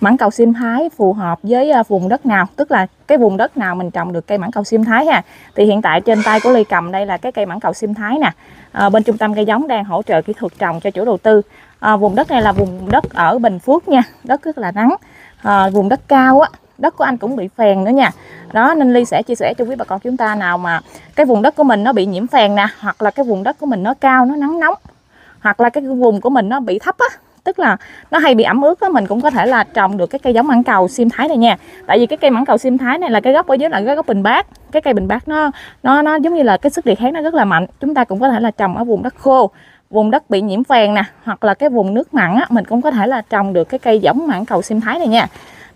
mãng cầu sim thái phù hợp với à, vùng đất nào tức là cái vùng đất nào mình trồng được cây mãng cầu sim thái ha. Thì hiện tại trên tay của ly cầm đây là cái cây mãng cầu sim thái nè. À, bên trung tâm cây giống đang hỗ trợ kỹ thuật trồng cho chủ đầu tư. À, vùng đất này là vùng đất ở bình phước nha đất rất là nắng. À, vùng đất cao á đất của anh cũng bị phèn nữa nha. Đó nên ly sẽ chia sẻ cho quý bà con chúng ta nào mà cái vùng đất của mình nó bị nhiễm phèn nè hoặc là cái vùng đất của mình nó cao nó nắng nóng hoặc là cái vùng của mình nó bị thấp á tức là nó hay bị ẩm ướt á mình cũng có thể là trồng được cái cây giống mãng cầu sim thái này nha. Tại vì cái cây mãng cầu sim thái này là cái gốc ở dưới là cái gốc bình bát. Cái cây bình bát nó nó nó giống như là cái sức đề kháng nó rất là mạnh. Chúng ta cũng có thể là trồng ở vùng đất khô vùng đất bị nhiễm phèn nè hoặc là cái vùng nước mặn á mình cũng có thể là trồng được cái cây giống mãng cầu sim thái này nha.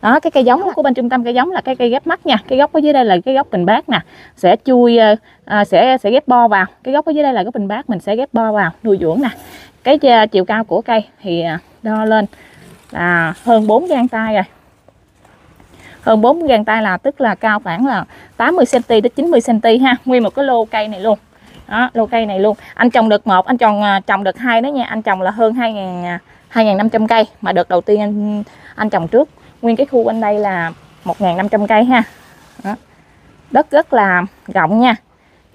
Đó cái cây giống của bên trung tâm cây giống là cái cây ghép mắt nha. Cái gốc ở dưới đây là cái gốc bình bát nè. Sẽ chui ờ, à, sẽ sẽ ghép bo vào. Cái gốc ở dưới đây là cái bình bát mình sẽ ghép bo vào nuôi dưỡng nè cái chiều cao của cây thì à, đo lên là hơn 4 gang tay rồi. Hơn 4 gang tay là, tức là cao khoảng là 80 cm đến 90 cm ha, nguyên một cái lô cây này luôn. Đó, lô cây này luôn. Anh trồng được một, anh trồng à, trồng được hai đó nha. Anh trồng là hơn 2.000 2.500 à, cây mà đợt đầu tiên anh anh trồng trước. Nguyên cái khu bên đây là 1.500 cây ha. Đó. đất rất là rộng nha.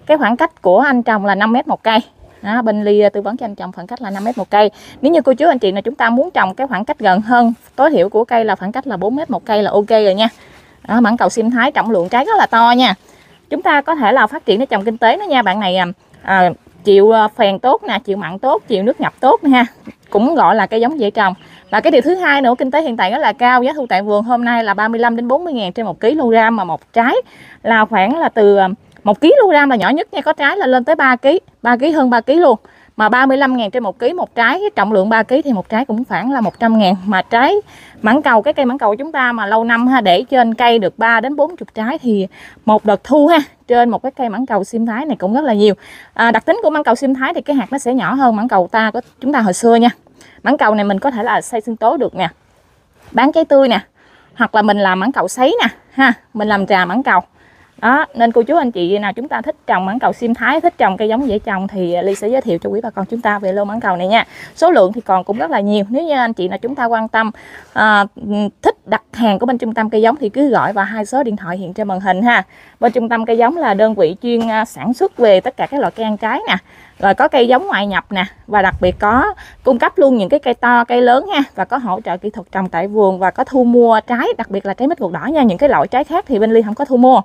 Cái khoảng cách của anh trồng là 5 mét một cây đó, bên ly ờ, tư vấn cho anh trồng khoảng cách là 5 mét một cây. Nếu như cô chú anh chị là chúng ta muốn trồng cái khoảng cách gần hơn tối thiểu của cây là khoảng cách là 4 mét một cây là ok rồi nha. Đó, mãng cầu sim thái trọng lượng trái rất là to nha. Chúng ta có thể là phát triển để trồng kinh tế đó nha bạn này à, chịu ờ, phèn tốt nè chịu mặn tốt chịu nước ngập tốt nè ha. Cũng gọi là cây giống dễ trồng. Và cái điều thứ hai nữa kinh tế hiện tại rất là cao giá thu tại vườn hôm nay là 35 đến 40 ngàn trên một kg mà một trái là khoảng là từ à, một kg là nhỏ nhất nha có trái là lên tới 3 kg 3 kg hơn 3 kg luôn. Mà 35 000 trên một kg một trái trọng lượng 3 kg thì một trái cũng khoảng là 100 000 mà trái mãng cầu cái cây mãng cầu của chúng ta mà lâu năm ha để trên cây được 3 đến 40 trái thì một đợt thu ha trên một cái cây mãng cầu sim thái này cũng rất là nhiều. À, đặc tính của mãng cầu sim thái thì cái hạt nó sẽ nhỏ hơn mãng cầu ta của chúng ta hồi xưa nha. Mãng cầu này mình có thể là xay sinh tố được nè bán trái tươi nè hoặc là mình làm mãng cầu sấy nè ha mình làm trà mãng cầu đó nên cô chú anh chị nào chúng ta thích trồng mãng cầu sim thái thích trồng cây giống dễ trồng thì ly sẽ giới thiệu cho quý bà con chúng ta về lô mãng cầu này nha. Số lượng thì còn cũng rất là nhiều. Nếu như anh chị nào chúng ta quan tâm à, thích đặt hàng của bên trung tâm cây giống thì cứ gọi vào hai số điện thoại hiện trên màn hình ha. Bên trung tâm cây giống là đơn vị chuyên à, sản xuất về tất cả các loại cây ăn trái nè rồi có cây giống ngoại nhập nè và đặc biệt có cung cấp luôn những cái cây to cây lớn ha và có hỗ trợ kỹ thuật trồng tại vườn và có thu mua trái đặc biệt là trái mít ruột đỏ nha. Những cái loại trái khác thì bên ly không có thu mua.